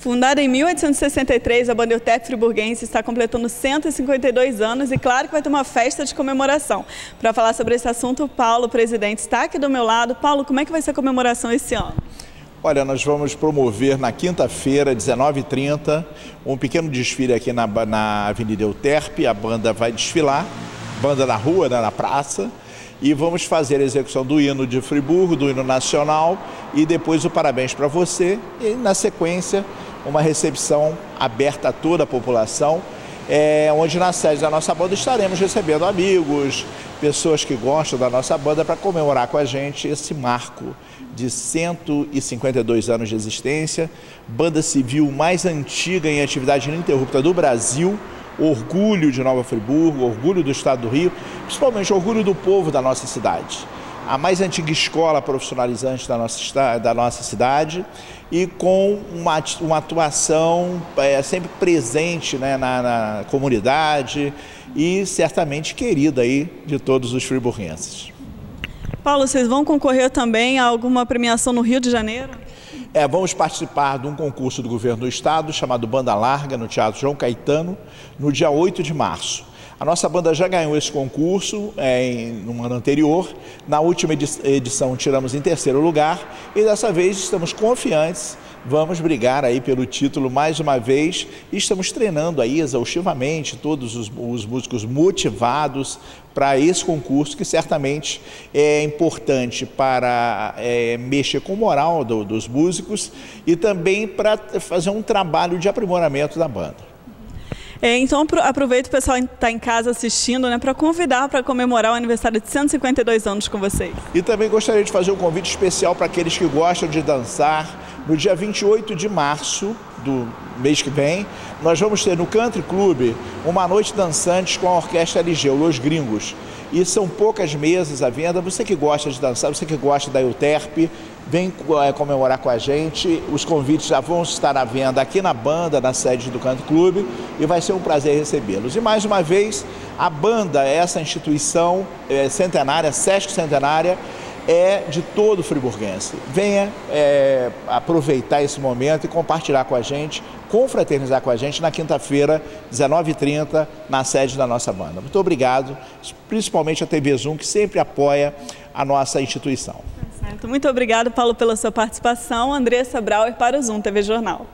Fundada em 1863, a banda Eutep Friburguense está completando 152 anos e claro que vai ter uma festa de comemoração. Para falar sobre esse assunto, o Paulo, presidente, está aqui do meu lado. Paulo, como é que vai ser a comemoração esse ano? Olha, nós vamos promover na quinta-feira, 19h30, um pequeno desfile aqui na, na Avenida Euterpe. A banda vai desfilar, banda na rua, né, na praça, e vamos fazer a execução do hino de Friburgo, do hino nacional, e depois o parabéns para você, e na sequência uma recepção aberta a toda a população, é, onde na sede da nossa banda estaremos recebendo amigos, pessoas que gostam da nossa banda para comemorar com a gente esse marco de 152 anos de existência, banda civil mais antiga em atividade ininterrupta do Brasil, orgulho de Nova Friburgo, orgulho do estado do Rio, principalmente orgulho do povo da nossa cidade a mais antiga escola profissionalizante da nossa, da nossa cidade e com uma, uma atuação é, sempre presente né, na, na, comunidade e certamente querida aí de todos os friburguenses. Paulo, vocês vão concorrer também a alguma premiação no Rio de Janeiro? É, vamos participar de um concurso do governo do estado chamado Banda Larga no Teatro João Caetano no dia 8 de março. A nossa banda já ganhou esse concurso é, em, no ano anterior. Na última edição tiramos em terceiro lugar e dessa vez estamos confiantes. Vamos brigar aí pelo título mais uma vez estamos treinando aí exaustivamente todos os, os músicos motivados para esse concurso que certamente é importante para é, mexer com o moral do, dos músicos e também para fazer um trabalho de aprimoramento da banda. É, então aproveito o pessoal que está em casa assistindo né, para convidar para comemorar o aniversário de 152 anos com vocês. E também gostaria de fazer um convite especial para aqueles que gostam de dançar. No dia 28 de março do mês que vem, nós vamos ter no Country Club uma noite dançante com a orquestra LG, Los Gringos e são poucas mesas à venda. Você que gosta de dançar, você que gosta da Euterpe, vem é, comemorar com a gente. Os convites já vão estar à venda aqui na banda, na sede do Canto Clube, e vai ser um prazer recebê-los. E mais uma vez, a banda, essa instituição é, centenária, Sesc Centenária, é de todo friburguense. Venha é, aproveitar esse momento e compartilhar com a gente, confraternizar com a gente na quinta-feira, 19h30, na sede da nossa banda. Muito obrigado, principalmente a TV Zoom, que sempre apoia a nossa instituição. Muito obrigado, Paulo, pela sua participação. Andressa Brauer para o Zoom TV Jornal.